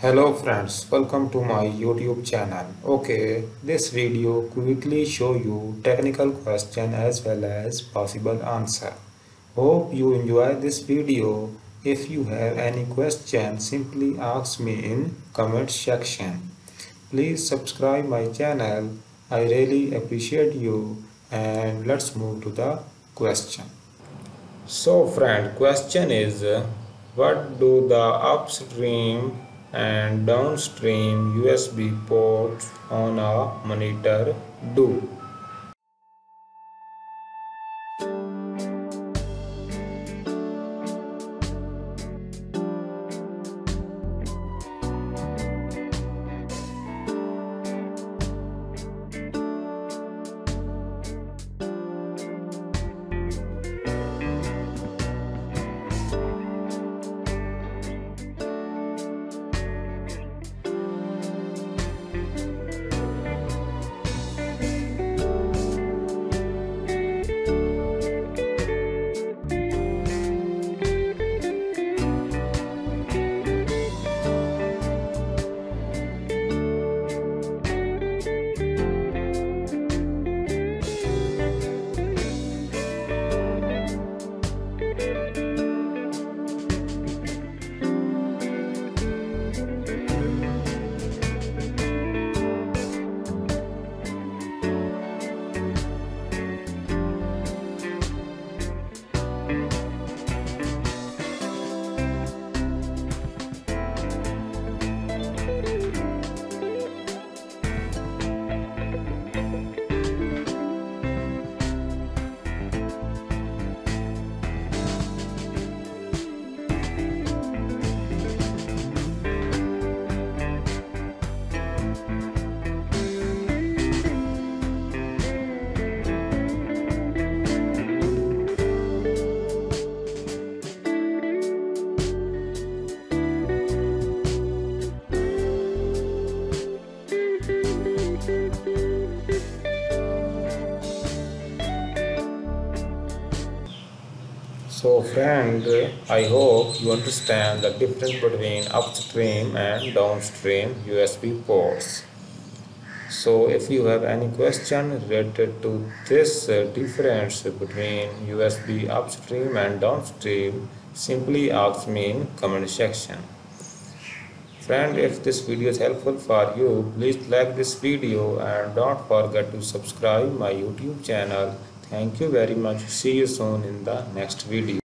Hello friends, welcome to my YouTube channel. Okay, this video quickly show you technical question as well as possible answer. Hope you enjoy this video. If you have any question, simply ask me in comment section. Please subscribe my channel. I really appreciate you and let's move to the question. So friend, question is what do the upstream and downstream USB ports on a monitor do. So friend, I hope you understand the difference between upstream and downstream USB ports. So if you have any question related to this uh, difference between USB upstream and downstream, simply ask me in comment section. Friend, if this video is helpful for you, please like this video and don't forget to subscribe my YouTube channel Thank you very much. See you soon in the next video.